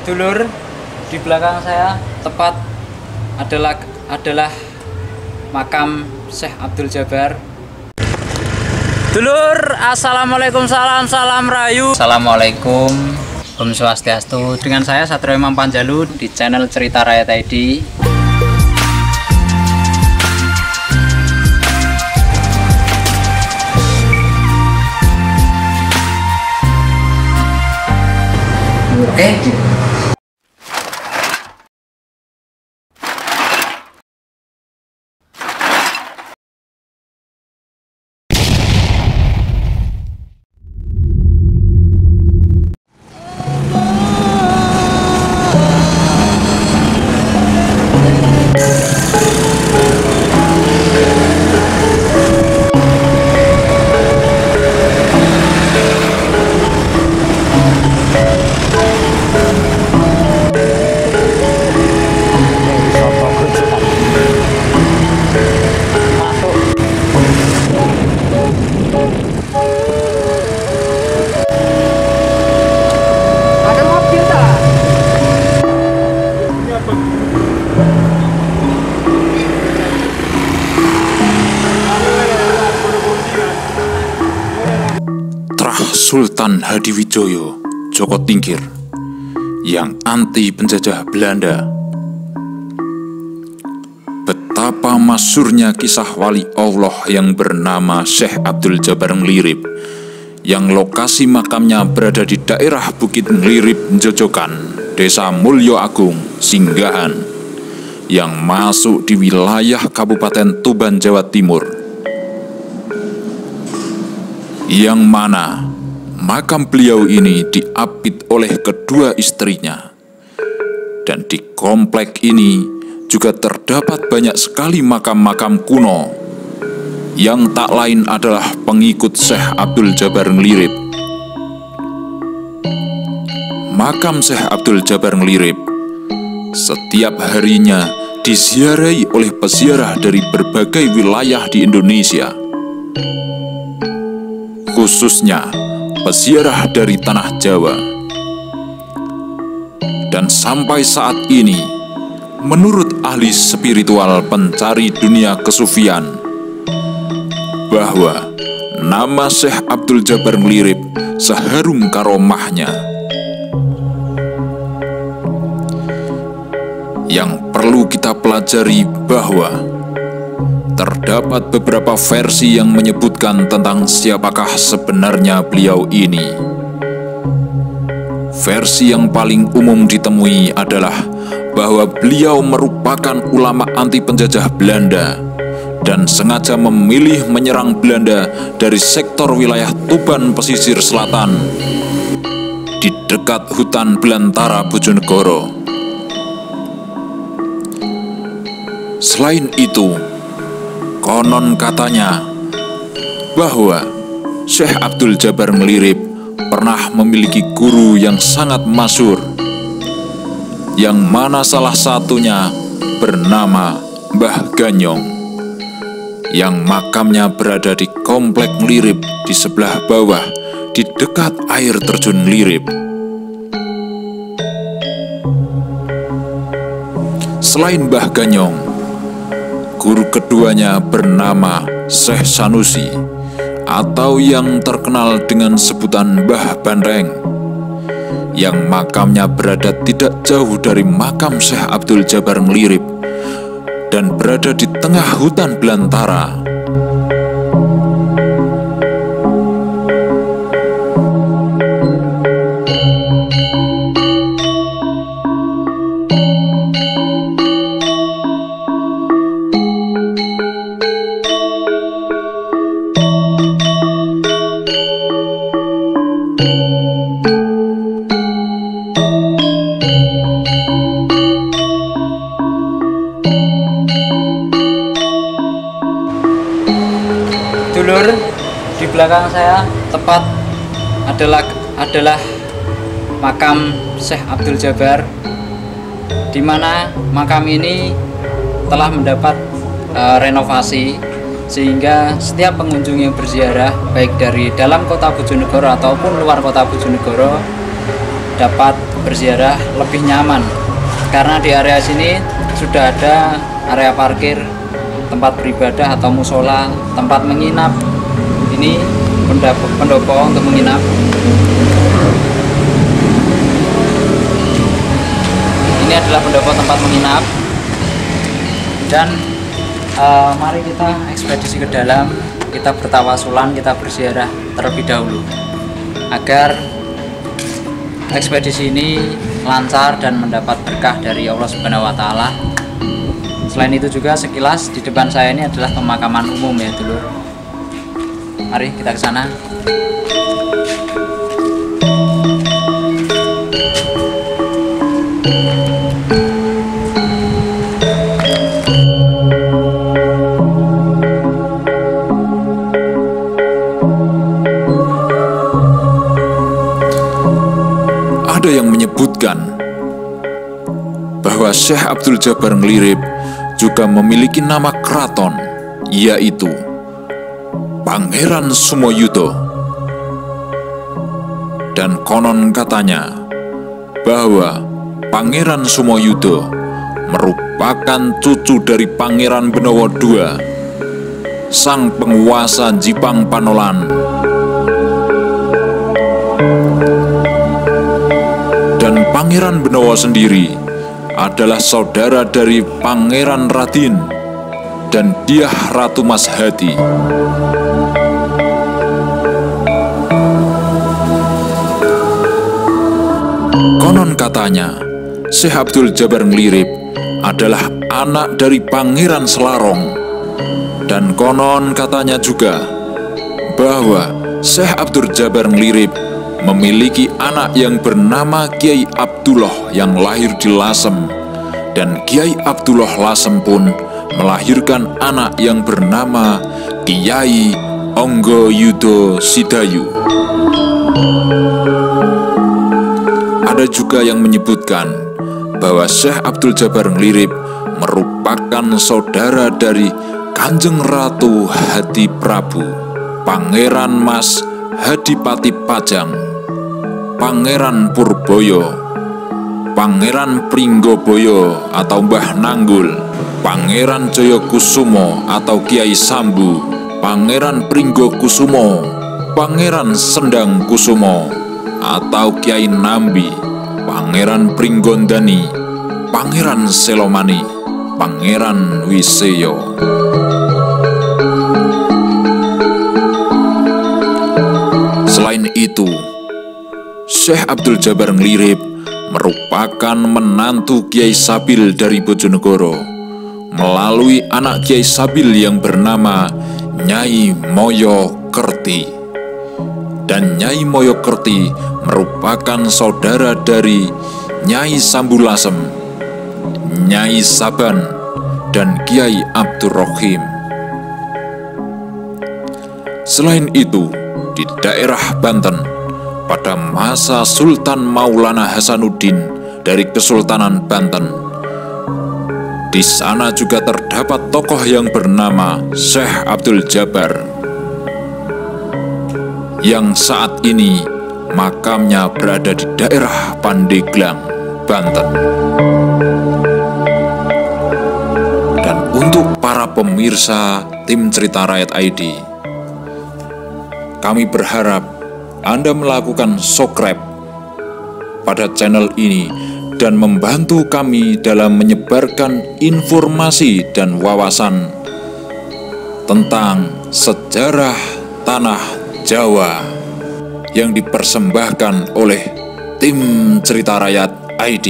Dulur, di belakang saya tepat adalah adalah makam Syekh Abdul Jabar. Dulur, assalamualaikum salam salam rayu. Assalamualaikum, Om Swastiastu. Dengan saya Satrio Imam Panjalu di channel Cerita Rakyat ID. Oke, Sultan Hadiwijoyo Joko Tingkir yang anti penjajah Belanda. Betapa masyurnya kisah wali Allah yang bernama Syekh Abdul Jabar Ngelirip yang lokasi makamnya berada di daerah Bukit Ngelirip Jojokan, Desa Mulyo Agung, Singgahan yang masuk di wilayah Kabupaten Tuban, Jawa Timur yang mana makam beliau ini diapit oleh kedua istrinya. Dan di komplek ini juga terdapat banyak sekali makam-makam kuno yang tak lain adalah pengikut Syekh Abdul Jabar Ngelirip. Makam Syekh Abdul Jabar Ngelirip setiap harinya diziarahi oleh peziarah dari berbagai wilayah di Indonesia khususnya peziarah dari tanah Jawa. Dan sampai saat ini, menurut ahli spiritual pencari dunia kesufian, bahwa nama Syekh Abdul Jabar Ngelirip seharum karomahnya. Yang perlu kita pelajari bahwa terdapat beberapa versi yang menyebutkan tentang siapakah sebenarnya beliau ini. Versi yang paling umum ditemui adalah bahwa beliau merupakan ulama anti penjajah Belanda dan sengaja memilih menyerang Belanda dari sektor wilayah Tuban pesisir selatan di dekat hutan belantara Bojonegoro. Selain itu, Konon katanya bahwa Syekh Abdul Jabar Melirip pernah memiliki guru yang sangat masyur, yang mana salah satunya bernama Mbah Ganyong, yang makamnya berada di komplek Lirip di sebelah bawah di dekat air terjun Lirip. Selain Mbah Ganyong, Guru keduanya bernama Syekh Sanusi atau yang terkenal dengan sebutan Mbah Bandreng yang makamnya berada tidak jauh dari makam Syekh Abdul Jabar Ngelirip dan berada di tengah hutan belantara. Dulur, di belakang saya tepat adalah adalah makam Syekh Abdul Jabar di mana makam ini telah mendapat eh, renovasi sehingga setiap pengunjung yang berziarah baik dari dalam kota Bojonegoro ataupun luar kota Bojonegoro dapat berziarah lebih nyaman. Karena di area sini sudah ada area parkir tempat beribadah atau musola tempat menginap. Ini pendopo untuk menginap. Ini adalah pendopo tempat menginap. Dan uh, mari kita ekspedisi ke dalam kita bertawasulan kita berziarah terlebih dahulu agar ekspedisi ini lancar dan mendapat berkah dari Allah Subhanahu wa taala. Selain itu juga sekilas di depan saya ini adalah pemakaman umum ya dulu. Mari kita ke sana. Menyebutkan bahwa Syekh Abdul Jabbar Ngelirip juga memiliki nama keraton, yaitu Pangeran Sumoyudo. Dan konon katanya bahwa Pangeran Sumoyudo merupakan cucu dari Pangeran Benowo II, sang penguasa Jipang Panolan. Pangeran Benowo sendiri adalah saudara dari Pangeran Radin dan Diah Ratu Mas Hati. Konon katanya, Syekh Abdul Jabar Ngelirip adalah anak dari Pangeran Selarong. Dan konon katanya juga bahwa Syekh Abdul Jabar Ngelirip memiliki anak yang bernama Kiai Abdullah yang lahir di Lasem dan Kiai Abdullah Lasem pun melahirkan anak yang bernama Kiai Onggo Yudo Sidayu. Ada juga yang menyebutkan bahwa Syekh Abdul Jabar Ngelirip merupakan saudara dari Kanjeng Ratu Hadi Prabu, Pangeran Mas Hadipati Pajang Pangeran Purboyo, Pangeran Pringgoboyo atau Mbah Nanggul, Pangeran Joyokusumo atau Kiai Sambu, Pangeran Pringgokusumo, Pangeran Sendang Kusumo atau Kiai Nambi, Pangeran Pringgondani, Pangeran Selomani, Pangeran Wiseyo. Selain itu, Syekh Abdul Jabar Ngelirip merupakan menantu Kiai Sabil dari Bojonegoro melalui anak Kiai Sabil yang bernama Nyai Moyo Kerti. Dan Nyai Moyo Kerti merupakan saudara dari Nyai Sambulasem, Nyai Saban, dan Kiai Abdurrahim. Selain itu, di daerah Banten, pada masa Sultan Maulana Hasanuddin dari Kesultanan Banten. Di sana juga terdapat tokoh yang bernama Syekh Abdul Jabar yang saat ini makamnya berada di daerah Pandeglang, Banten. Dan untuk para pemirsa tim Cerita Rakyat ID, kami berharap anda melakukan subscribe pada channel ini dan membantu kami dalam menyebarkan informasi dan wawasan tentang sejarah tanah Jawa yang dipersembahkan oleh tim Cerita Rakyat ID.